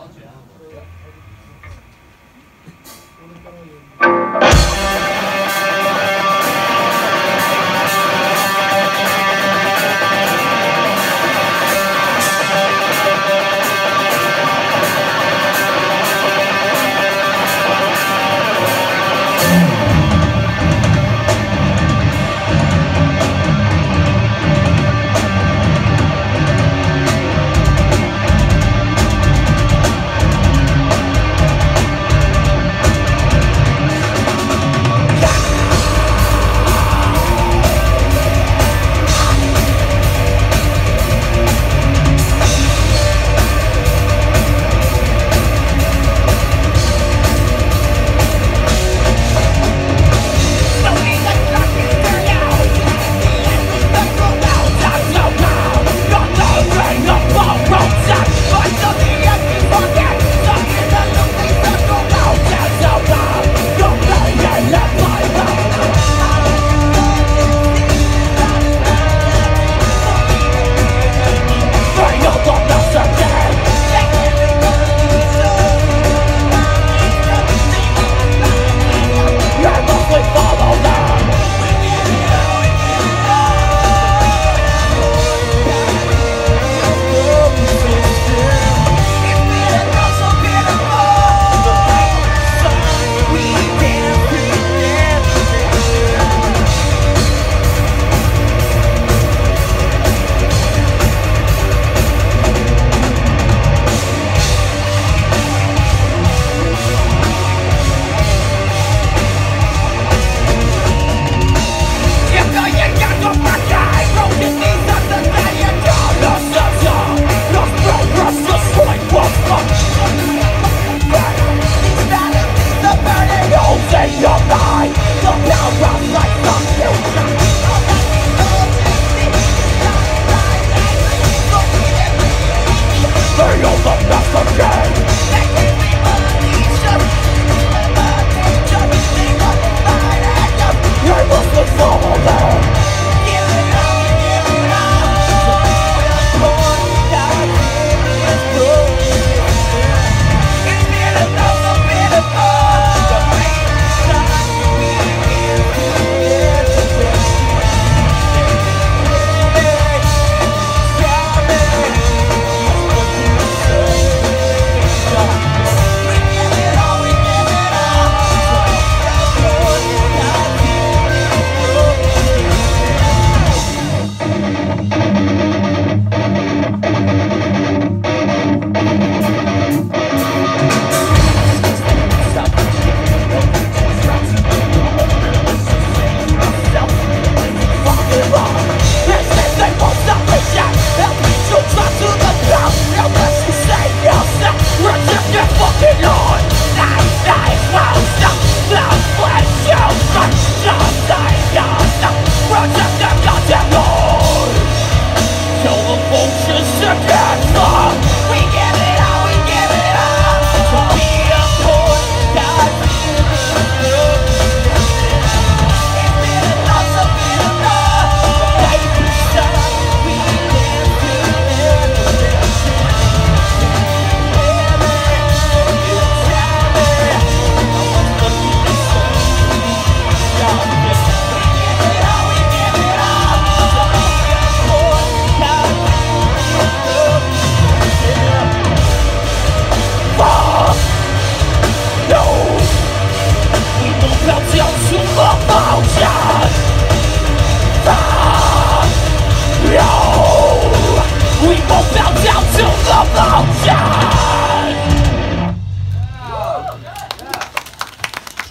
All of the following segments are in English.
나왔죠.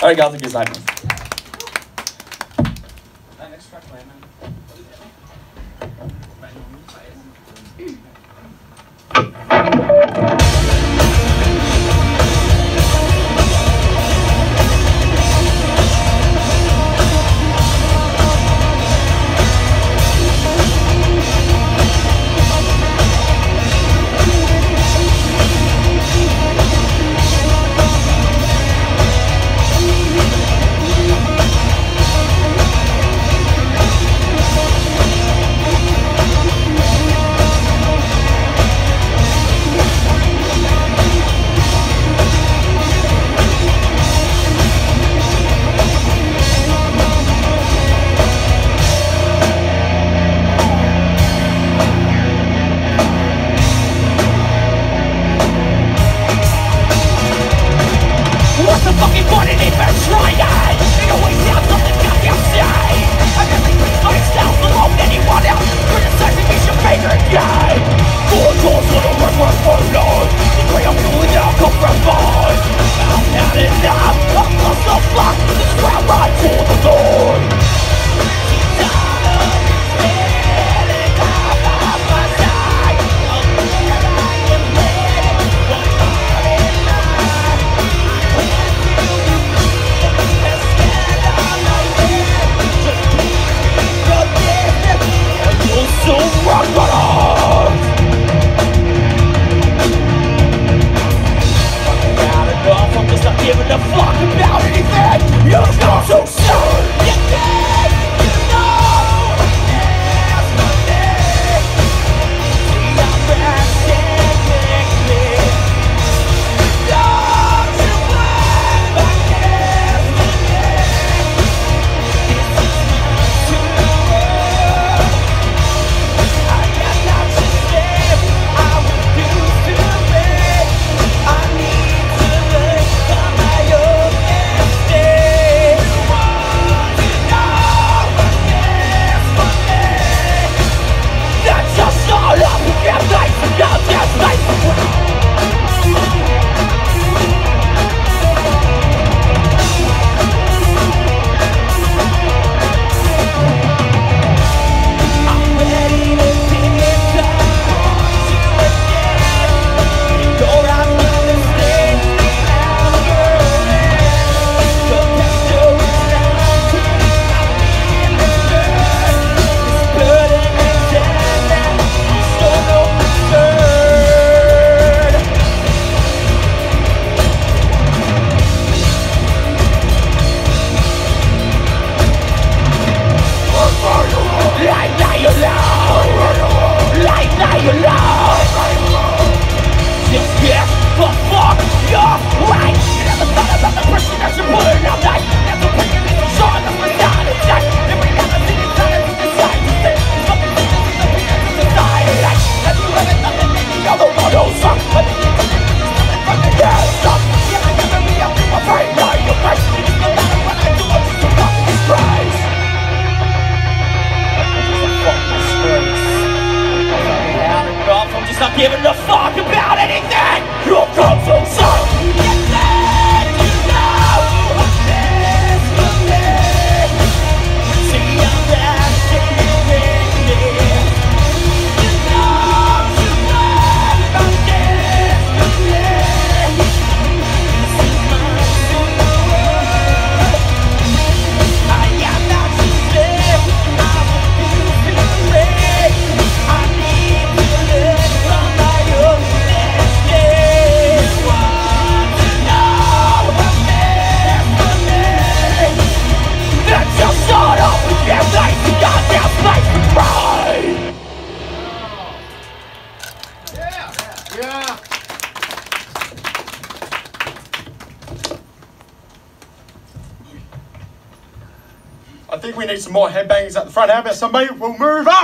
Disciples. gozaimasu. front of it. Somebody will move up.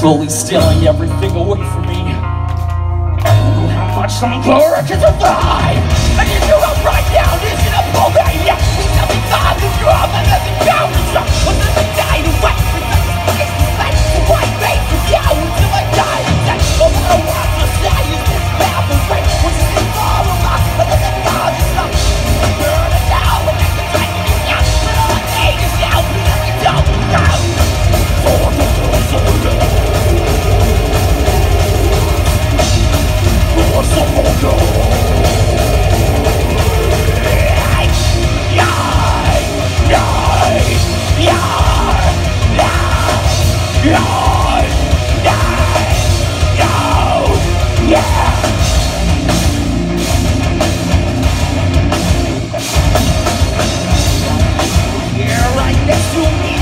slowly stealing everything away from me. I don't know how much longer I can survive. I need know help right now, this is a moment. Yeah, there's nothing God to draw, but nothing down to drop. But nothing die to wait for nothing fucking to fight. So I wait for you until I die. That's all I want to say is this baffling. don't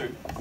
suit.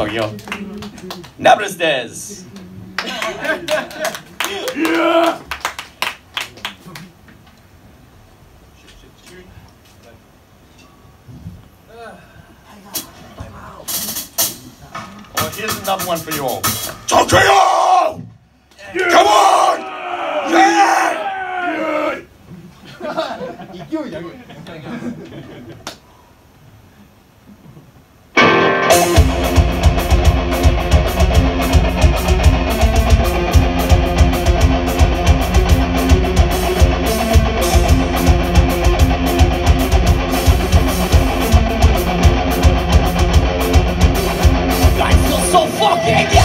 Arigato Tokyo. Naberus des. Well, here's another one for you all. Yeah.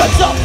Arigato.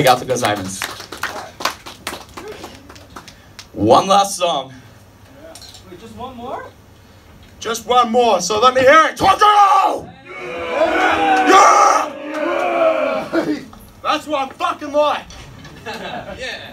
Arigato diamonds. One last song. Wait, just one more? Just one more, so let me hear it. Yeah! yeah! That's what I'm fucking like. yeah.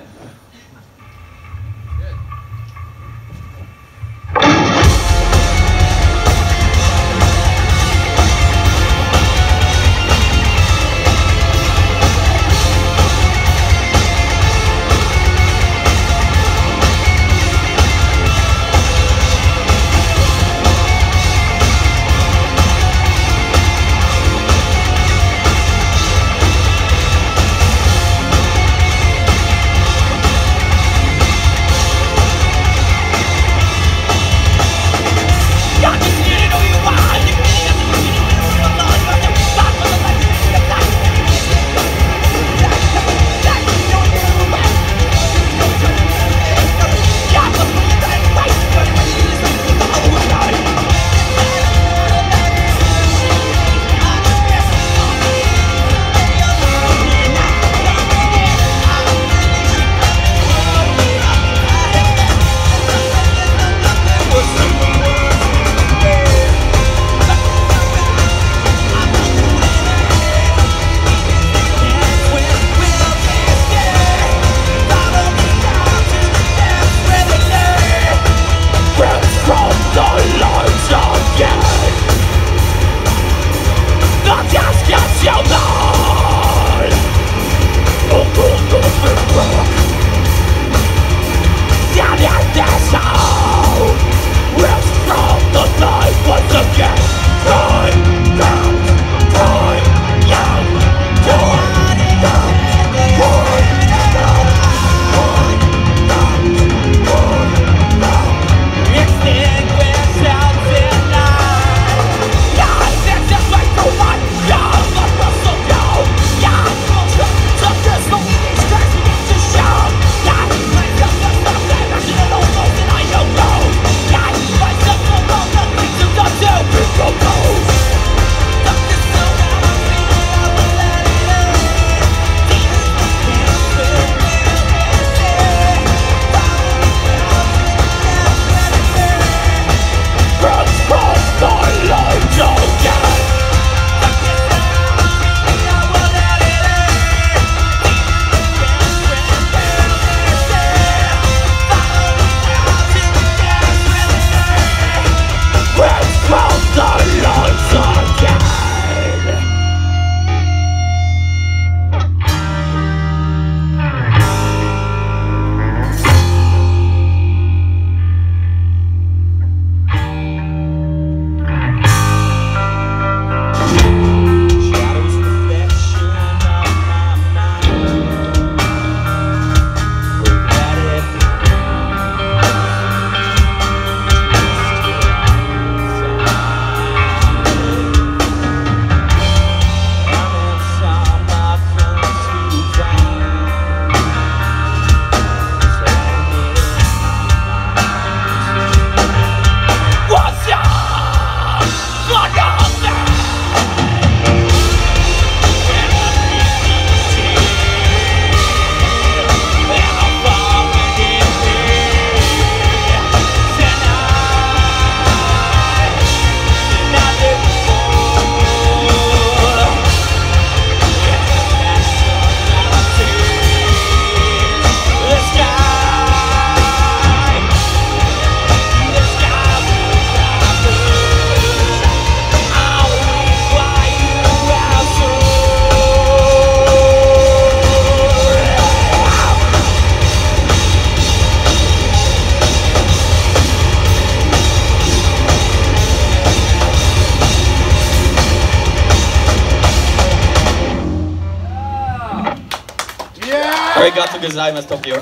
time as you,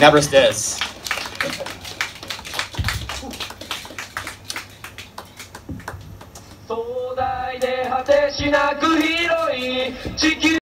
never stays.